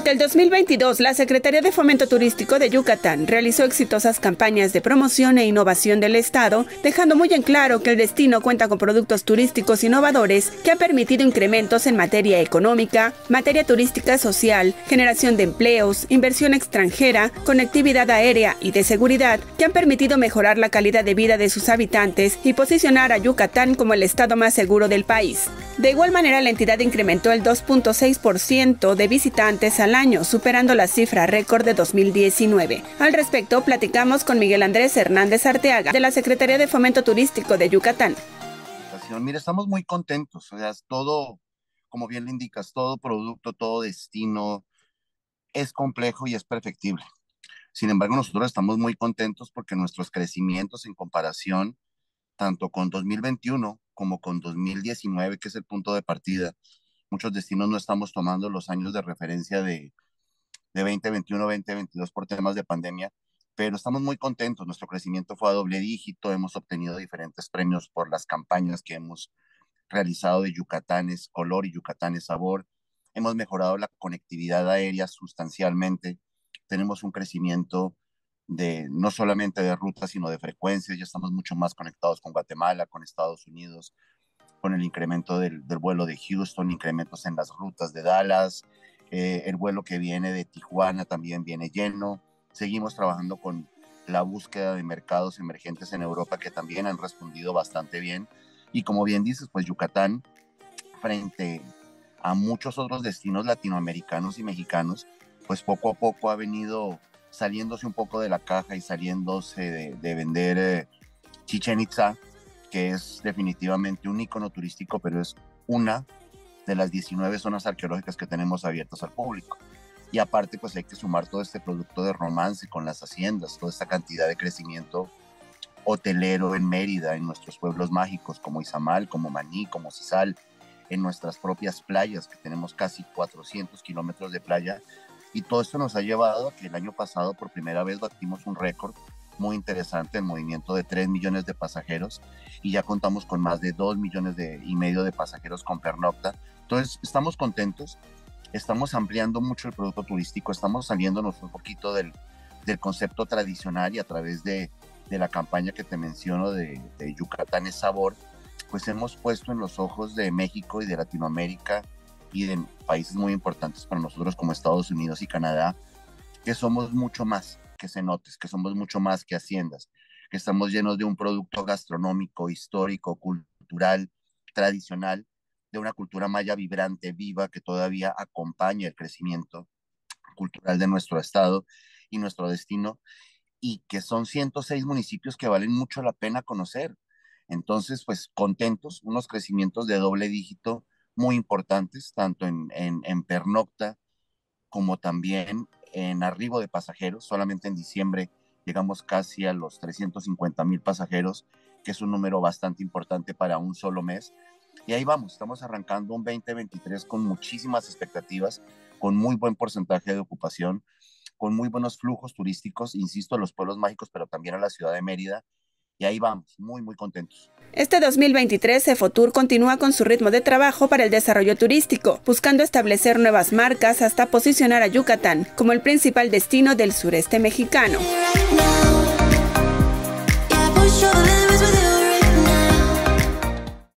Durante el 2022, la Secretaría de Fomento Turístico de Yucatán realizó exitosas campañas de promoción e innovación del Estado, dejando muy en claro que el destino cuenta con productos turísticos innovadores que han permitido incrementos en materia económica, materia turística social, generación de empleos, inversión extranjera, conectividad aérea y de seguridad, que han permitido mejorar la calidad de vida de sus habitantes y posicionar a Yucatán como el estado más seguro del país. De igual manera, la entidad incrementó el 2.6% de visitantes al año, superando la cifra récord de 2019. Al respecto, platicamos con Miguel Andrés Hernández Arteaga, de la Secretaría de Fomento Turístico de Yucatán. Mira, estamos muy contentos, o sea, todo, como bien le indicas, todo producto, todo destino es complejo y es perfectible. Sin embargo, nosotros estamos muy contentos porque nuestros crecimientos en comparación tanto con 2021 como con 2019, que es el punto de partida. Muchos destinos no estamos tomando los años de referencia de, de 2021, 2022 por temas de pandemia, pero estamos muy contentos. Nuestro crecimiento fue a doble dígito, hemos obtenido diferentes premios por las campañas que hemos realizado de Yucatanes Color y Yucatanes Sabor. Hemos mejorado la conectividad aérea sustancialmente. Tenemos un crecimiento de no solamente de rutas, sino de frecuencias. Ya estamos mucho más conectados con Guatemala, con Estados Unidos, con el incremento del, vuelo de Houston, incrementos en las rutas de Dallas, eh, el vuelo que viene de Tijuana también viene lleno. Seguimos trabajando con la búsqueda de mercados emergentes en Europa que también han respondido bastante bien. Y como bien dices, pues Yucatán, frente a muchos otros destinos latinoamericanos y mexicanos, pues poco a poco ha venido saliéndose un poco de la caja y saliéndose de, vender eh, Chichen Itza, que es definitivamente un icono turístico, pero es una de las 19 zonas arqueológicas que tenemos abiertas al público. Y aparte, pues hay que sumar todo este producto de romance con las haciendas, toda esta cantidad de crecimiento hotelero en Mérida, en nuestros pueblos mágicos como Izamal, como Maní, como Cisal, en nuestras propias playas, que tenemos casi 400 kilómetros de playa, y todo esto nos ha llevado a que el año pasado por primera vez batimos un récord muy interesante, el movimiento de 3 millones de pasajeros y ya contamos con más de 2 millones de, y medio de pasajeros con pernocta. Entonces, estamos contentos, estamos ampliando mucho el producto turístico, estamos saliéndonos un poquito del, del concepto tradicional y a través de, de la campaña que te menciono de, de Yucatán es sabor, pues hemos puesto en los ojos de México y de Latinoamérica y de países muy importantes para nosotros como Estados Unidos y Canadá, que somos mucho más que cenotes, que somos mucho más que haciendas, que estamos llenos de un producto gastronómico, histórico, cultural, tradicional, de una cultura maya vibrante, viva, que todavía acompaña el crecimiento cultural de nuestro estado y nuestro destino, y que son 106 municipios que valen mucho la pena conocer. Entonces, pues contentos, unos crecimientos de doble dígito muy importantes, tanto en, en, pernocta como también en arribo de pasajeros. Solamente en diciembre llegamos casi a los 350 mil pasajeros, que es un número bastante importante para un solo mes. Y ahí vamos, estamos arrancando un 2023 con muchísimas expectativas, con muy buen porcentaje de ocupación, con muy buenos flujos turísticos, insisto, a los pueblos mágicos, pero también a la ciudad de Mérida y ahí vamos, muy, muy contentos. Este 2023, Efotur continúa con su ritmo de trabajo para el desarrollo turístico, buscando establecer nuevas marcas hasta posicionar a Yucatán como el principal destino del sureste mexicano.